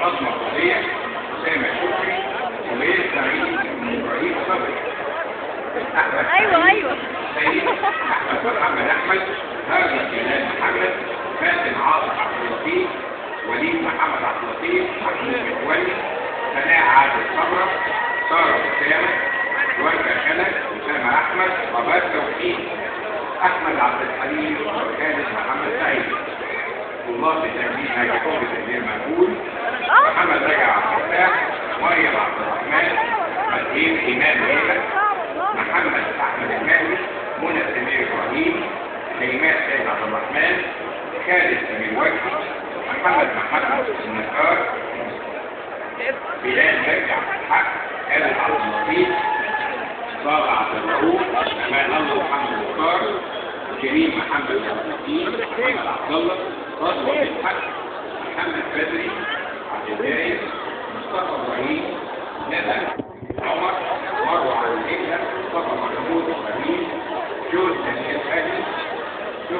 فاطمه فضيع اسامه شكري سعيد إبراهيم صبري. أحمد أيوه أيوه. سيد أحمد محمد أحمد هاجر جلال محمد. فاتن عاصم عبد اللطيف. وليد محمد عبد اللطيف. محمود متولي سناء عادل صبرا سارة أسامة. ورده خلف أسامة أحمد. رباب توحيد. أحمد عبد الحليم. وخالد محمد سعيد. طلاب التنميه ناجحون كلمات سيد عبد الرحمن خالد سمير وجدي محمد محمد النكار بلال عبد الحق خالد عبد اللطيف صالح عبد الرؤوف أمان الله محمد مختار كريم محمد عبد اللطيف محمد عبد الله رضوى بن حق محمد بدري عبد الدايم مصطفى إبراهيم ندى عمر مروة عبد الهجله مصطفى محمود إبراهيم جوز دانيال هادي Tú,